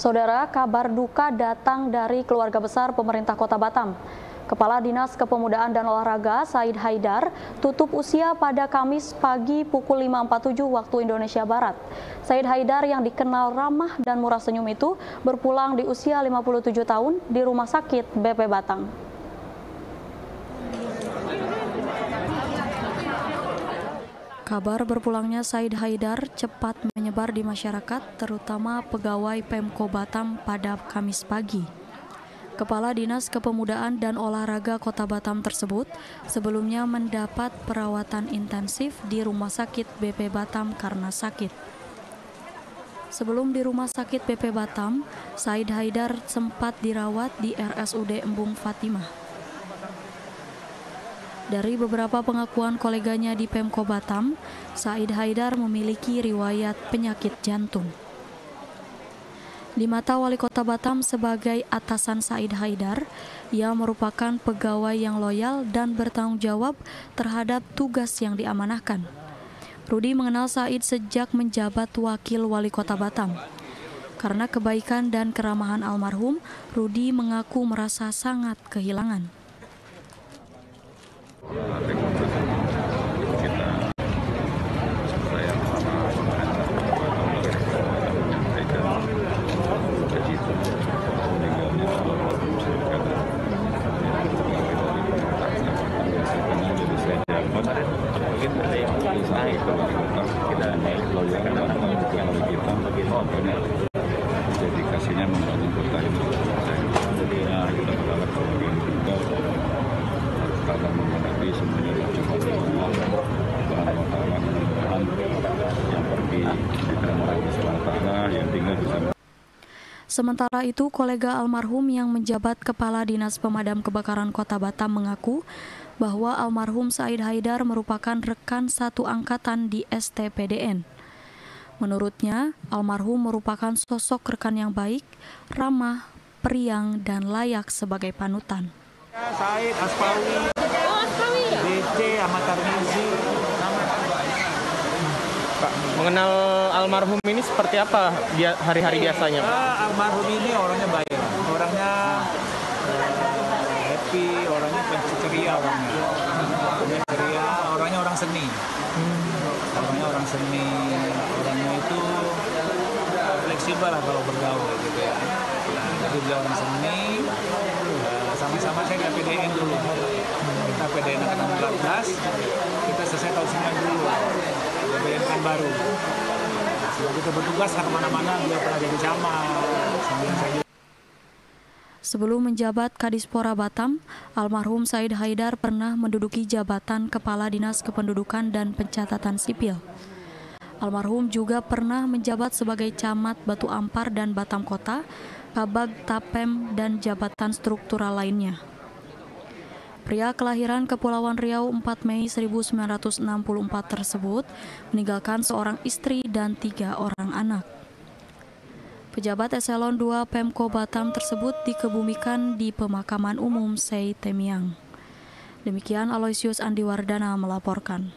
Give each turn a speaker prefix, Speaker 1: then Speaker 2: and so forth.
Speaker 1: Saudara, kabar duka datang dari keluarga besar pemerintah Kota Batam. Kepala Dinas Kepemudaan dan Olahraga Said Haidar tutup usia pada Kamis pagi pukul 5.47 waktu Indonesia Barat. Said Haidar yang dikenal ramah dan murah senyum itu berpulang di usia 57 tahun di Rumah Sakit BP Batang. Kabar berpulangnya Said Haidar cepat menyebar di masyarakat, terutama pegawai Pemko Batam pada Kamis pagi. Kepala Dinas Kepemudaan dan Olahraga Kota Batam tersebut sebelumnya mendapat perawatan intensif di Rumah Sakit BP Batam karena sakit. Sebelum di Rumah Sakit BP Batam, Said Haidar sempat dirawat di RSUD Embung Fatimah. Dari beberapa pengakuan koleganya di Pemko Batam, Said Haidar memiliki riwayat penyakit jantung. Di mata wali kota Batam sebagai atasan Said Haidar, ia merupakan pegawai yang loyal dan bertanggung jawab terhadap tugas yang diamanahkan. Rudi mengenal Said sejak menjabat wakil wali kota Batam. Karena kebaikan dan keramahan almarhum, Rudi mengaku merasa sangat kehilangan.
Speaker 2: Mungkin ada yang bisa itu kita naik lawyer kan orang yang lebih kita begitu dedikasinya membangun kota ini jadi ya kita berharap sebagai juga karena menghadapi semuanya cuma Tuhan wa ta'ala mudah-mudahan yang pergi di Taala yang tinggal bisa
Speaker 1: Sementara itu, kolega almarhum yang menjabat Kepala Dinas Pemadam Kebakaran Kota Batam mengaku bahwa almarhum Said Haidar merupakan rekan satu angkatan di STPDN. Menurutnya, almarhum merupakan sosok rekan yang baik, ramah, periang, dan layak sebagai panutan.
Speaker 3: Said Aspawi, DC Ahmad Tarmizi,
Speaker 4: Pak, mengenal almarhum ini seperti apa dia hari-hari biasanya? Pak?
Speaker 3: Uh, almarhum ini orangnya baik, orangnya uh, happy, orangnya ceria orangnya, orangnya ceria, orangnya orang seni, hmm. orangnya orang seni, orangnya itu fleksibel lah kalau bergaul gitu ya. Nah, jadi dia orang seni, uh, sama-sama saya ke PDN dulu, kita PDN angkatan 14, kita selesai tahun 90 BNN baru. Setelah kita bertugas ke ke mana-mana, dia pernah jadi camat, sambil saya
Speaker 1: Sebelum menjabat Kadispora Batam, almarhum Said Haidar pernah menduduki jabatan Kepala Dinas Kependudukan dan Pencatatan Sipil. Almarhum juga pernah menjabat sebagai camat Batu Ampar dan Batam Kota, Kabag Tapem, dan jabatan struktural lainnya. Pria kelahiran Kepulauan Riau 4 Mei 1964 tersebut meninggalkan seorang istri dan tiga orang anak. Pejabat eselon 2 Pemko Batam tersebut dikebumikan di pemakaman umum Sei Temiang. Demikian Aloysius Andiwardana melaporkan.